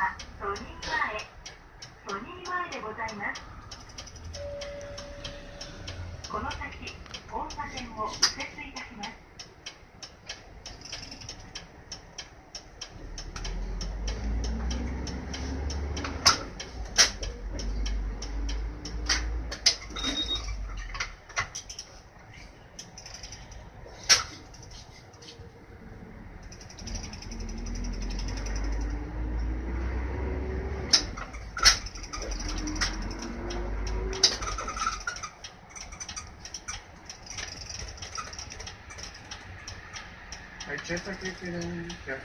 はソニーバソニーでござい。ますこの先 sempre aqui que é não quer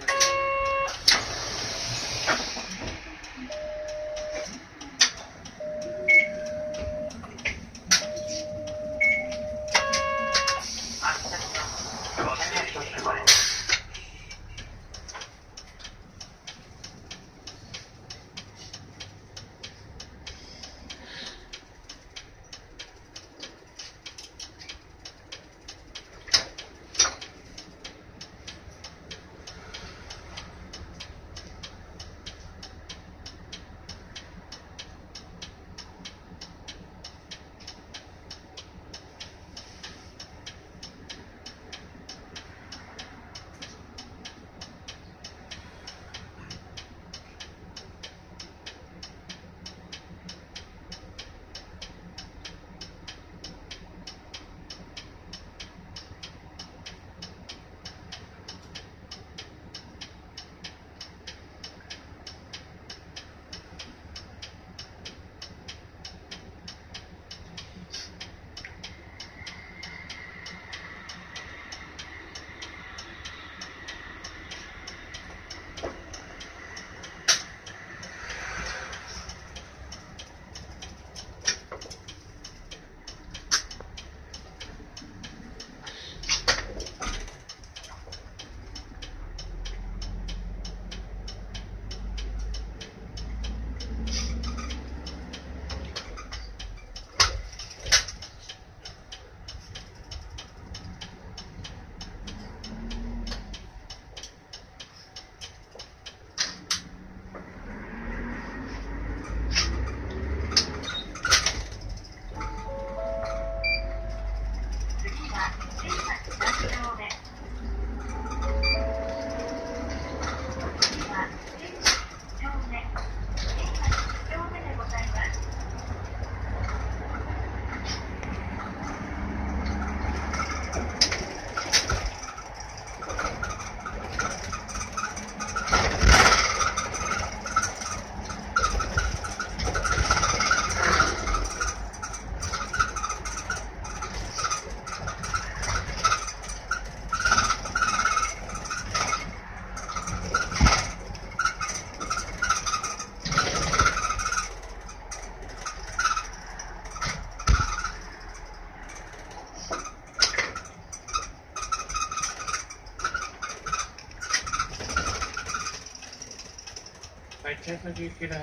逆できらん。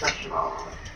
Thank you.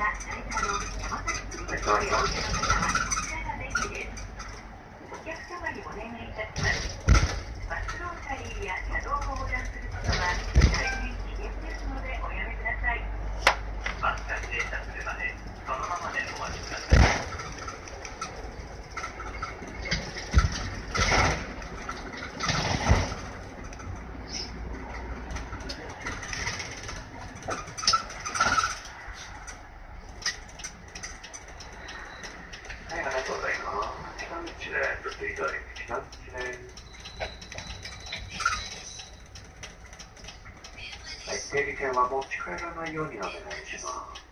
また、近道ね、っとい。はい、整理券は持ち帰らないようにお願いします。